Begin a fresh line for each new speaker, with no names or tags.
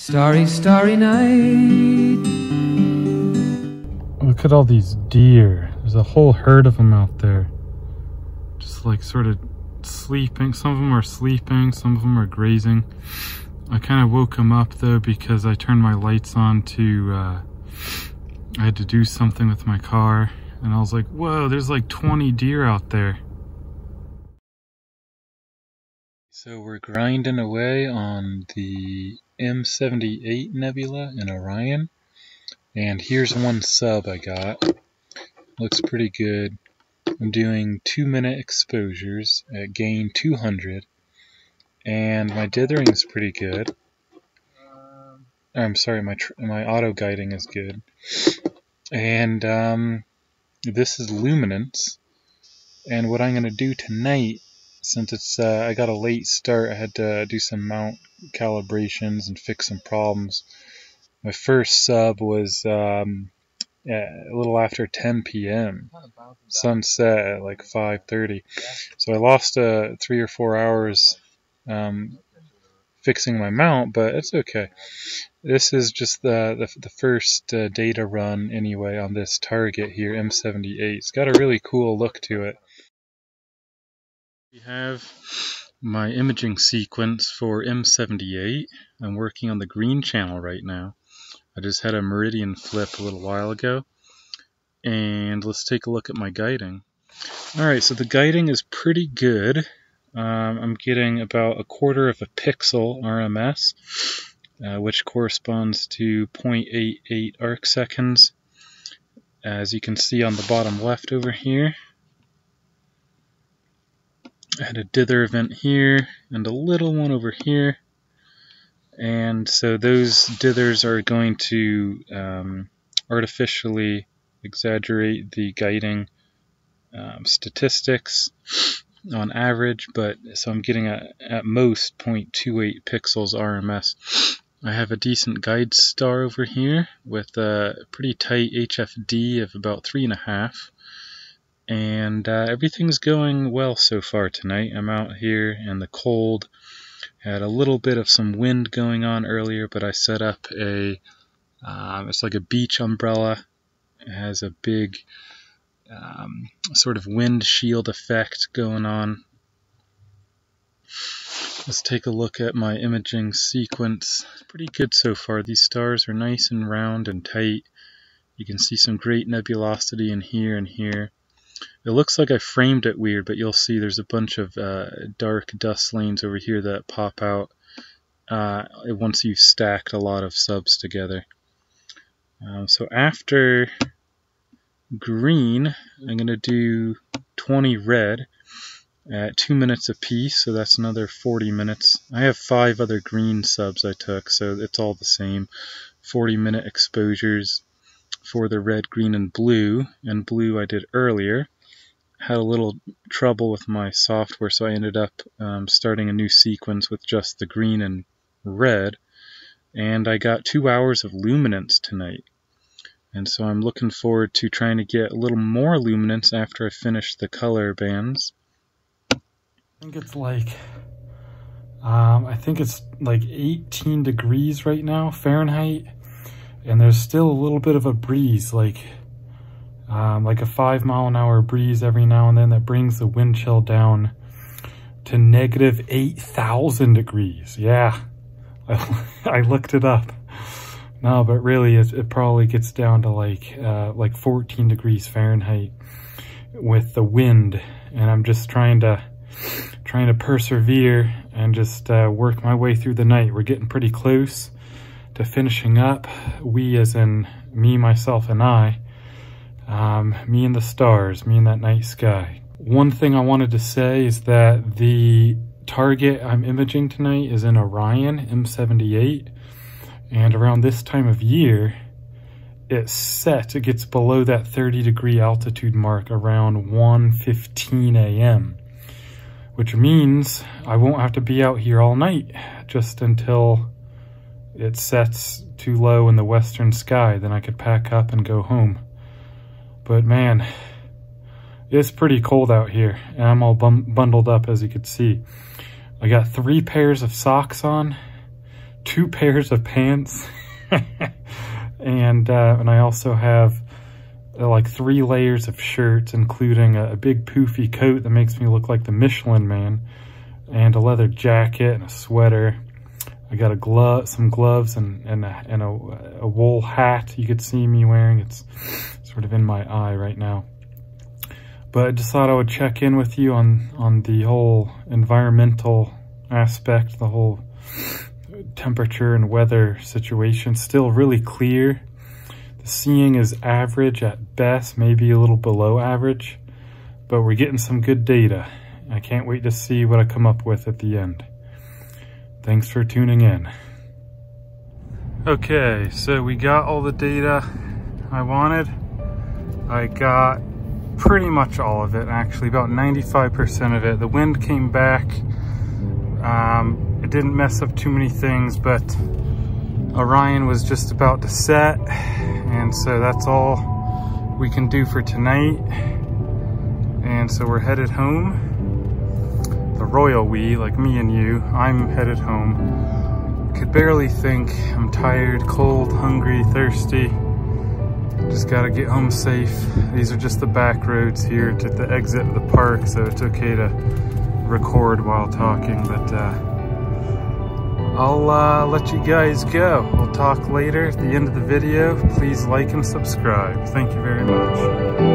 Starry, starry night.
Look at all these deer. There's a whole herd of them out there. Just like sort of sleeping. Some of them are sleeping, some of them are grazing. I kind of woke them up though because I turned my lights on to, uh, I had to do something with my car. And I was like, whoa, there's like 20 deer out there. So we're grinding away on the M78 Nebula in Orion. And here's one sub I got. Looks pretty good. I'm doing two minute exposures at gain 200. And my dithering is pretty good. I'm sorry, my my auto guiding is good. And um, this is luminance. And what I'm going to do tonight since it's uh, I got a late start, I had to do some mount calibrations and fix some problems. My first sub was um, a little after 10 p.m. Sunset at like 5:30, so I lost uh, three or four hours um, fixing my mount, but it's okay. This is just the the, the first uh, data run anyway on this target here, M78. It's got a really cool look to it. We have my imaging sequence for M78. I'm working on the green channel right now. I just had a meridian flip a little while ago. And let's take a look at my guiding. Alright, so the guiding is pretty good. Um, I'm getting about a quarter of a pixel RMS, uh, which corresponds to 0.88 arc seconds. As you can see on the bottom left over here, I had a dither event here and a little one over here. And so those dithers are going to um, artificially exaggerate the guiding um, statistics on average, but so I'm getting a, at most 0.28 pixels RMS. I have a decent guide star over here with a pretty tight HFD of about three and uh, everything's going well so far tonight. I'm out here in the cold. Had a little bit of some wind going on earlier, but I set up a um, it's like a beach umbrella. It has a big um, sort of wind shield effect going on. Let's take a look at my imaging sequence. It's pretty good so far. These stars are nice and round and tight. You can see some great nebulosity in here and here. It looks like I framed it weird, but you'll see there's a bunch of uh, dark dust lanes over here that pop out uh, once you've stacked a lot of subs together. Um, so after green, I'm going to do 20 red at 2 minutes apiece, so that's another 40 minutes. I have 5 other green subs I took, so it's all the same. 40 minute exposures for the red, green, and blue, and blue I did earlier. Had a little trouble with my software, so I ended up um, starting a new sequence with just the green and red, and I got two hours of luminance tonight. And so I'm looking forward to trying to get a little more luminance after I finish the color bands. I think it's like, um, I think it's like 18 degrees right now, Fahrenheit and there's still a little bit of a breeze, like um, like a five mile an hour breeze every now and then that brings the wind chill down to negative 8,000 degrees. Yeah, I, I, looked it up. No, but really it, it probably gets down to like uh, like 14 degrees Fahrenheit with the wind. And I'm just trying to trying to persevere and just uh, work my way through the night. We're getting pretty close to finishing up, we as in me, myself, and I, um, me and the stars, me and that night sky. One thing I wanted to say is that the target I'm imaging tonight is in Orion M78, and around this time of year, it's set, it gets below that 30 degree altitude mark around 1.15 a.m., which means I won't have to be out here all night just until it sets too low in the western sky, then I could pack up and go home. But man, it's pretty cold out here, and I'm all bundled up as you can see. I got three pairs of socks on, two pairs of pants. and, uh, and I also have uh, like three layers of shirts, including a, a, big poofy coat that makes me look like the Michelin man, and a leather jacket and a sweater. I got a glove, some gloves, and and a, and a, a wool hat you could see me wearing. It's sort of in my eye right now. But I just thought I would check in with you on on the whole environmental aspect, the whole temperature and weather situation. Still really clear The seeing is average at best, maybe a little below average, but we're getting some good data. I can't wait to see what I come up with at the end. Thanks for tuning in. Okay, so we got all the data I wanted. I got pretty much all of it, actually, about 95% of it. The wind came back. Um, it didn't mess up too many things, but Orion was just about to set and so that's all we can do for tonight. And so we're headed home. The royal we, like me and you, I'm headed home. Could barely think. I'm tired, cold, hungry, thirsty. Just gotta get home safe. These are just the back roads here to the exit of the park, so it's okay to record while talking, but uh, I'll uh, let you guys go. We'll talk later at the end of the video. Please like and subscribe. Thank you very much.